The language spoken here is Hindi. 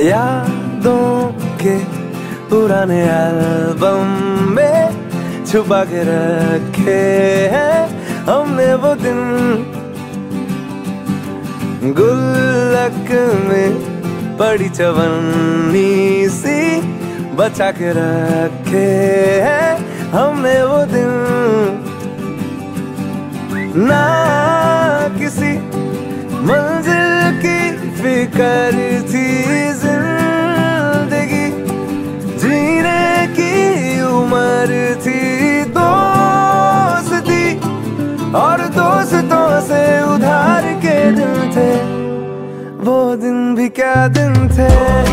यादों के पुराने एल्बम में छुपा के रखे हैं हमने वो दिन। गुल्लक में बड़ी चवन्नी सी बचा के रखे हैं हमने वो दिन। ना किसी मंजिल की फिकर थी वो दिन भी क्या दिन थे?